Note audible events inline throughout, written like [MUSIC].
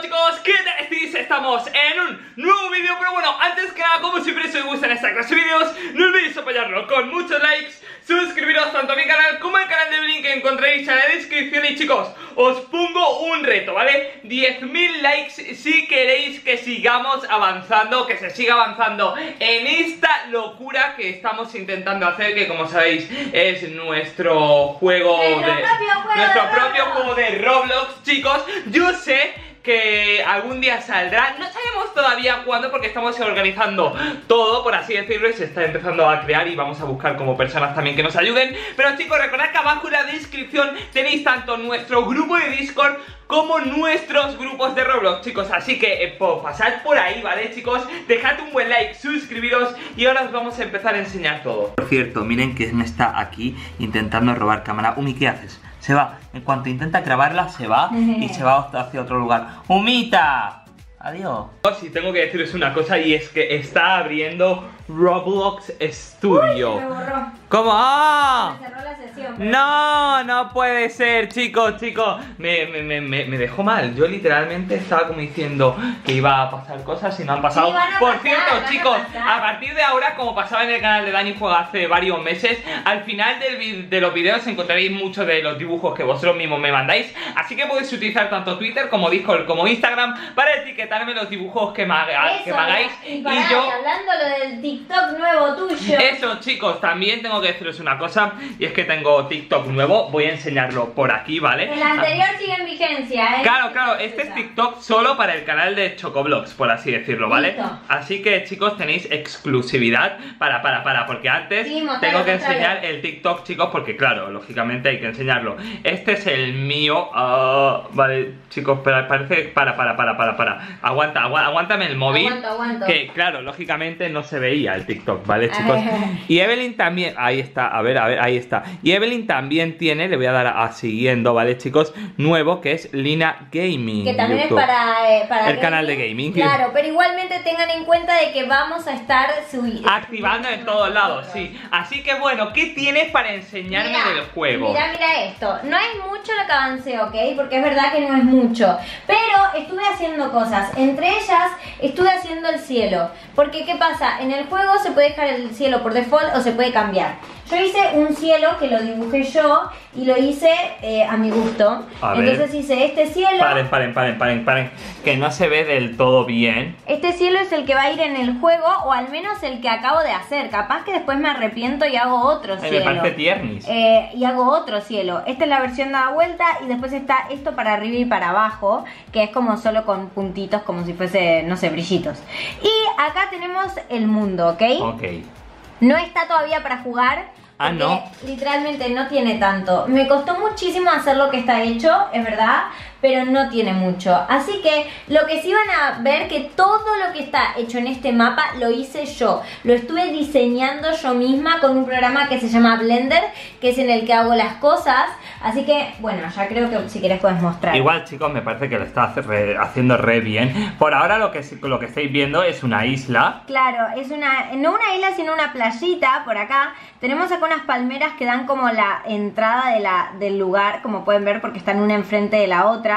chicos, ¿qué tal estáis? Estamos en un nuevo vídeo Pero bueno, antes que nada, como siempre si os gustan esta clase de vídeos No olvidéis apoyarlo con muchos likes Suscribiros tanto a mi canal como al canal de Blink Que encontraréis en la descripción Y chicos, os pongo un reto, ¿vale? 10.000 likes si queréis que sigamos avanzando Que se siga avanzando en esta locura que estamos intentando hacer Que como sabéis es nuestro juego de... propio juego nuestro de propio juego de Roblox, chicos Yo sé que algún día saldrá. No sabemos todavía cuándo porque estamos organizando todo, por así decirlo Y se está empezando a crear y vamos a buscar como personas también que nos ayuden. Pero chicos, recordad que abajo en la descripción tenéis tanto nuestro grupo de Discord como nuestros grupos de Roblox, chicos. Así que eh, po- pasad por ahí, ¿vale, chicos? Dejad un buen like, suscribiros y ahora os vamos a empezar a enseñar todo. Por cierto, miren quién está aquí intentando robar cámara. Umi, ¿qué haces? Se va, en cuanto intenta grabarla se va y se va hacia otro lugar. ¡Humita! Adiós. Sí, tengo que deciros una cosa y es que está abriendo Roblox Studio Me borró. ¿Cómo? ¡Ah! Me cerró la sesión. pero- No, no puede ser, chicos, chicos. Me, me, me, me- dejó mal. Yo literalmente estaba como diciendo que iba a pasar cosas y no han pasado. Sí, a Por pasar, cierto, a chicos, pasar. a partir de ahora, como pasaba en el canal de Dani Juega hace varios meses, al final del de los vídeos encontraréis muchos de los dibujos que vosotros mismos me mandáis. Así que podéis utilizar tanto Twitter como Discord como Instagram para etiquetarme los dibujos que me, hagáis. Y, yo. hablando lo del TikTok nuevo tuyo. Eso chicos, también tengo que deciros una cosa Y es que tengo TikTok nuevo Voy a enseñarlo por aquí, ¿vale? El anterior sigue en vigencia, ¿eh? Claro, claro, este es TikTok solo para el canal de Chocoblogs, por así decirlo, ¿vale? Listo. Así que chicos, tenéis exclusividad para, para, para, porque antes Sí, tengo que enseñar el TikTok, chicos, porque claro, lógicamente hay que enseñarlo. Este es el mío, ah, vale, chicos, pero parece, para, para, para, para, para, aguanta, agua- aguántame el móvil. Aguanto, aguanto. Que claro, lógicamente no se veía el TikTok, ¿vale, [LAUGHS] chicos? Y Evelyn también, ahí está, a ver, a ver, ahí está. Y Evelyn también tiene, le voy a dar a, a siguiendo, ¿vale, chicos? Nuevo, que es Lina Gaming. Que también YouTube. es para, eh, para El canal de gaming. Claro, pero igualmente tengan en cuenta de que vamos a estar subiendo. Activando en todos lados, sí. Así que bueno, ¿qué tienes para enseñarme del juego? Mira, mira esto. No es mucho lo que avancé, ¿ok? Porque es verdad que no es mucho. Pero estuve haciendo cosas. Entre ellas, estuve haciendo el cielo. Porque, ¿qué pasa? En el juego se puede dejar el cielo por default o se puede cambiar. Yo hice un cielo que lo dibujé yo y lo hice eh, a mi gusto. A ver. Entonces hice este cielo. Paren, paren, paren, paren, paren. Que no se ve del todo bien. Este cielo es el que va a ir en el juego o al menos el que acabo de hacer. Capaz que después me arrepiento y hago otro Ay, me cielo. parece tiernis. Eh, y hago otro cielo. Esta es la versión dada vuelta y después está esto para arriba y para abajo, que es como solo con puntitos, como si fuese, no sé, brillitos. Y acá tenemos el mundo, ¿ok? Ok. No está todavía para jugar. Ah, ¿no? Literalmente no tiene tanto. Me costó muchísimo hacer lo que está hecho, es verdad, pero no tiene mucho. Así que lo que sí van a ver que todo lo que está hecho en este mapa lo hice yo. Lo estuve diseñando yo misma con un programa que se llama Blender, que es en el que hago las cosas. Así que, bueno, ya creo que si quieres puedes mostrar. Igual, chicos, me parece que lo está re- haciendo re bien. Por ahora lo que, lo que estáis viendo es una isla. Claro, es una, no una isla, sino una playita por acá. Tenemos acá unas palmeras que dan como la entrada de la, del lugar, como pueden ver, porque están una enfrente de la otra.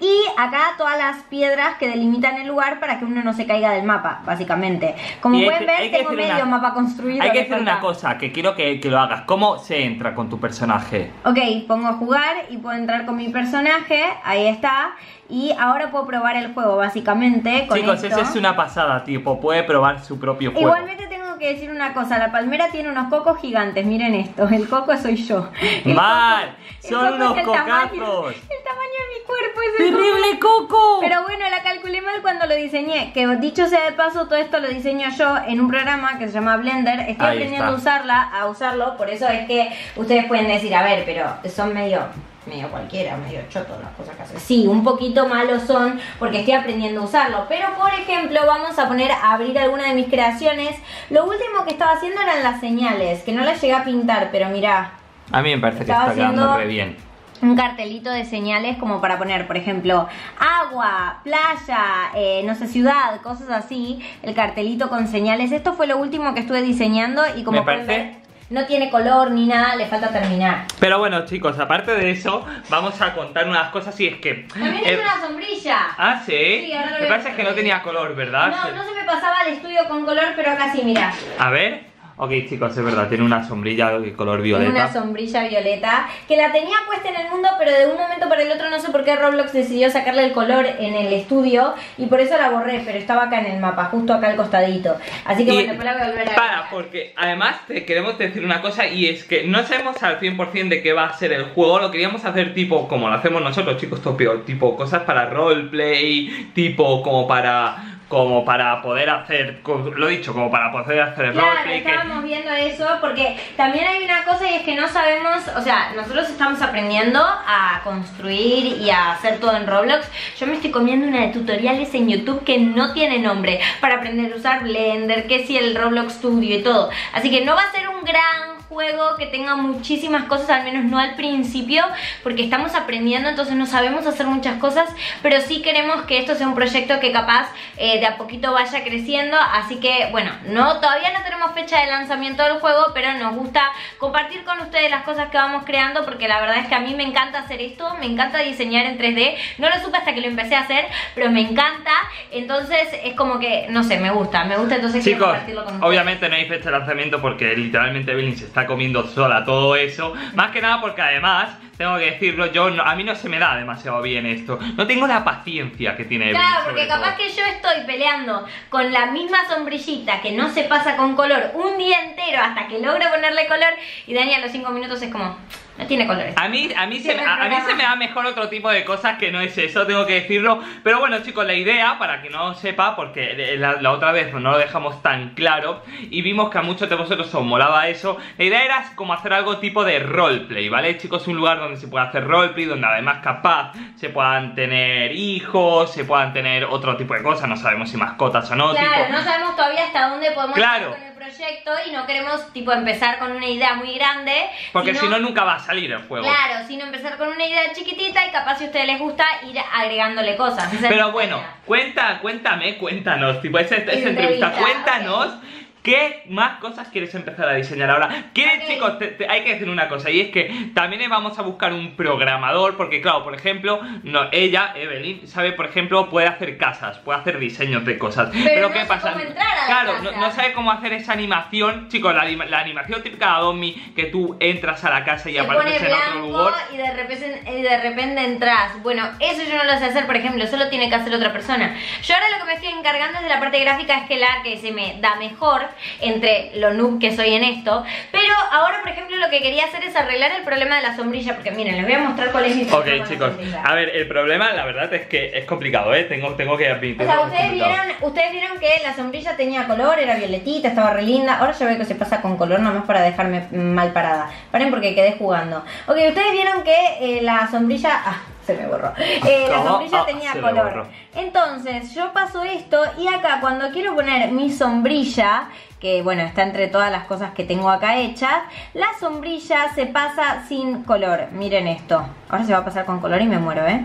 Y acá todas las piedras que delimitan el lugar para que uno no se caiga del mapa, básicamente. Como Y pueden que- ver, tengo medio una- mapa construido. Hay que decir una cosa, que quiero que, que lo hagas. ¿Cómo se entra con tu personaje? Ok, pongo a jugar y puedo entrar con mi personaje, ahí está. Y ahora puedo probar el juego, básicamente. Con Chicos, esto. eso es una pasada, tipo, puede probar su propio juego. Igualmente tengo que decir una cosa, la palmera tiene unos cocos gigantes, miren esto, el coco soy yo. El Mal, coco- el son es unos el tamaño- cocazos. el tamaño de mi cuerpo es ¡Terrible coco. coco! Pero bueno, la calculé mal cuando lo diseñé, que dicho sea de paso, todo esto lo diseño yo en un programa que se llama Blender, estoy Ahí aprendiendo está. a usarla, a usarlo, por eso es que ustedes pueden decir, a ver, pero son medio medio cualquiera, medio choto las cosas que hacen. Sí, un poquito malos son porque estoy aprendiendo a usarlo. Pero por ejemplo, vamos a poner a abrir alguna de mis creaciones. Lo último que estaba haciendo eran las señales, que no las llegué a pintar, pero mirá, A mí me parece que está quedando haciendo- re bien. Un cartelito de señales como para poner, por ejemplo, agua, playa, eh, no sé, ciudad, cosas así. El cartelito con señales. Esto fue lo último que estuve diseñando y como Me pueden parece ver, no tiene color ni nada, le falta terminar. Pero bueno, chicos, aparte de eso, vamos a contar unas cosas y es que... También eh, es una sombrilla. Ah, ¿sí? Sí, ahora lo que pasa es que no tenía color, ¿verdad? No, no se me pasaba al estudio con color, pero acá sí, mira. A ver... Ok, chicos, es verdad, tiene una sombrilla de color Tiene una violeta. sombrilla violeta que la tenía puesta en el mundo, pero de un momento para el otro no sé por qué Roblox decidió sacarle el color en el estudio y por eso la borré, pero estaba acá en el mapa, justo acá al costadito. Así que Y- bueno, después la voy a volver a Para, porque además te queremos decir una cosa y es que no sabemos al 100% de qué va a ser el juego, lo queríamos hacer tipo como lo hacemos nosotros, chicos, topio, tipo cosas para roleplay, tipo como para como para poder hacer, lo he dicho, como para poder hacer el Claro, roleplay. que- estábamos viendo eso porque también hay una cosa y es que no sabemos, o sea, nosotros estamos aprendiendo a construir y a hacer todo en Roblox. Yo me estoy comiendo una de tutoriales en YouTube que no tiene nombre para aprender a usar Blender, que si el Roblox Studio y todo. Así que no va a ser un gran juego que tenga muchísimas cosas, al menos no al principio, porque estamos aprendiendo, entonces no sabemos hacer muchas cosas, pero sí queremos que esto sea un proyecto que capaz eh, de a poquito vaya creciendo, así que bueno, no todavía no tenemos fecha de lanzamiento del juego, pero nos gusta compartir con ustedes las cosas que vamos creando, porque la verdad es que a mí me encanta hacer esto, me encanta diseñar en 3D, no lo supe hasta que lo empecé a hacer, pero me encanta, entonces es como que, no sé, me gusta, me gusta, entonces quiero Chicos, compartirlo con ustedes. obviamente no hay fecha de lanzamiento porque literalmente Evelyn se está comiendo sola todo eso. Más que nada porque además, tengo que decirlo, yo no- a mí no se me da demasiado bien esto. No tengo la paciencia que tiene Evelyn. Claro, porque capaz todo. que yo estoy peleando con la misma sombrillita que no se pasa con color un día entero hasta que logro ponerle color y Dani a los 5 minutos es como, no tiene colores. A mí, a, mí se, me- a, a mí se me da mejor otro tipo de cosas que no es eso, tengo que decirlo. Pero bueno, chicos, la idea, para que no sepa, porque la, la otra vez no lo dejamos tan claro y vimos que a muchos de vosotros os molaba eso, la idea era como hacer algo tipo de roleplay, ¿vale? Chicos, un lugar donde se pueda hacer roleplay, donde además capaz se puedan tener hijos, se puedan tener otro tipo de cosas, no sabemos si mascotas o no. Claro, tipo- no sabemos todavía hasta dónde podemos Claro. Proyecto y no queremos tipo empezar con una idea muy grande. Porque si no, nunca va a salir el juego. Claro, sino empezar con una idea chiquitita y capaz si a ustedes les gusta ir agregándole cosas. Esa Pero bueno, idea. cuenta, cuéntame, cuéntanos, tipo, esa, esa entrevista, Entrevista, cuéntanos. ¿Qué más cosas quieres empezar a diseñar ahora? ¿Quieres, Ok. chicos? te- te- hay que decir una cosa, y es que también vamos a buscar un programador, porque claro, por ejemplo, no, ella, Evelyn, sabe, por ejemplo, puede hacer casas, puede hacer diseños de cosas. Pero, no ¿qué pasa? cómo entrar a la claro, no, no sabe cómo hacer esa animación, chicos, la, anima- la animación típica de Adobe, que tú entras a la casa y se apareces en otro lugar. y de repente y de repente entras. Bueno, eso yo no lo sé hacer, por ejemplo, solo tiene que hacer otra persona. Yo ahora lo que me estoy encargando es de la parte gráfica, es que la que se me da mejor entre lo noob que soy en esto. Pero ahora, por ejemplo, lo que quería hacer es arreglar el problema de la sombrilla, porque miren, les voy a mostrar cuál es mi Ok, problema la chicos, a ver, el problema, la verdad es que es complicado, ¿eh? Tengo, tengo que admitirlo. O sea, es ustedes vieron, ustedes vieron que la sombrilla tenía color, era violetita, estaba re linda. Ahora ya veo que se pasa con color nomás para dejarme mal parada. Paren porque quedé jugando. Ok, ustedes vieron que eh, la sombrilla... Ah, se me borró. Eh, la sombrilla Ah, tenía color. Entonces, yo paso esto y acá cuando quiero poner mi sombrilla, que bueno, está entre todas las cosas que tengo acá hechas, la sombrilla se pasa sin color. Miren esto. Ahora se va a pasar con color y me muero, ¿eh?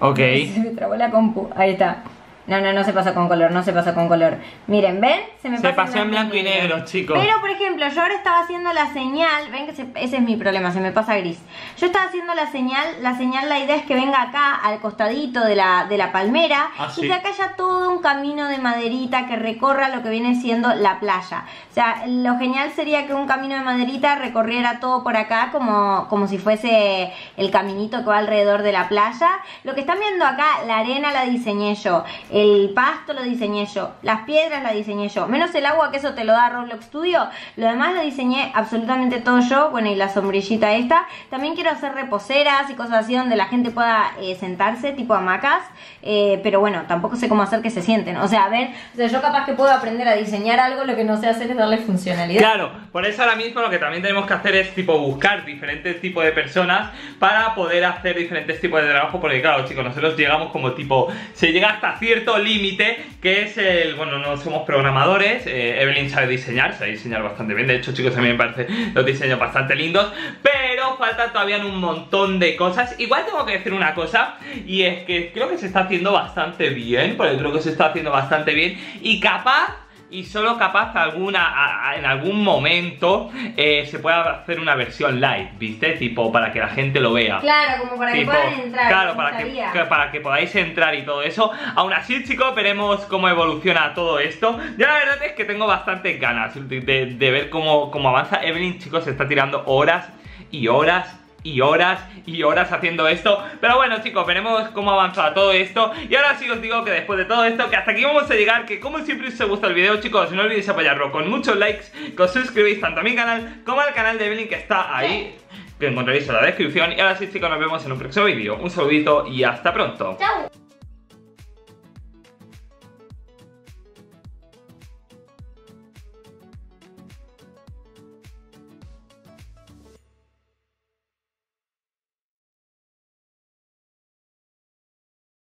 Ok. [LAUGHS] Se me trabó la compu. Ahí está. No, no, no se pasa con color, no se pasa con color. Miren, ¿ven? Se me Se pasa pasó en blanco y negro, chicos. Pero, por ejemplo, yo ahora estaba haciendo la señal. Ven que se- ese es mi problema, se me pasa gris. Yo estaba haciendo la señal. La señal, la idea es que venga acá al costadito de la, de la palmera. Ah, y que acá haya todo un camino de maderita que recorra lo que viene siendo la playa. O sea, lo genial sería que un camino de maderita recorriera todo por acá como, como si fuese el caminito que va alrededor de la playa. Lo que están viendo acá, la arena la diseñé yo, el pasto lo diseñé yo, las piedras la diseñé yo, menos el agua que eso te lo da Roblox Studio, lo demás lo diseñé absolutamente todo yo, bueno y la sombrillita esta. También quiero hacer reposeras y cosas así donde la gente pueda eh, sentarse, tipo hamacas, eh, pero bueno, tampoco sé cómo hacer que se sienten. O sea, a ver, o sea, yo capaz que puedo aprender a diseñar algo, lo que no sé hacer es darle funcionalidad. Claro, por eso ahora mismo lo que también tenemos que hacer es tipo buscar diferentes tipos de personas para poder hacer diferentes tipos de trabajo porque claro chicos, nosotros llegamos como tipo, se llega hasta cierto límite que es el, bueno, no somos programadores, eh, Evelyn sabe diseñar, sabe diseñar bastante bien, de hecho chicos a mí me parece los diseños bastante lindos, pero falta todavía un montón de cosas, igual tengo que decir una cosa y es que creo que se está haciendo bastante bien, porque creo que se está haciendo bastante bien y capaz y solo capaz alguna, a- a- en algún momento eh, se pueda hacer una versión live, ¿viste? Tipo, para que la gente lo vea. Claro, como para que puedan entrar. claro, para que, gustaría. que- para que podáis entrar y todo eso. Aún así, chicos, veremos cómo evoluciona todo esto. Yo la verdad es que tengo bastantes ganas de, de- de ver cómo, cómo avanza. Evelyn, chicos, se está tirando horas y horas y horas y horas haciendo esto. Pero bueno chicos, veremos cómo avanza todo esto. Y ahora sí os digo que después de todo esto Que hasta aquí vamos a llegar, que como siempre si os gusta el video chicos No olvidéis apoyarlo con muchos likes Que os suscribís tanto a mi canal como al canal de Evelyn que está ahí Que encontraréis en la descripción. Y ahora sí chicos, nos vemos en un próximo vídeo. Un saludito y hasta pronto. Chau.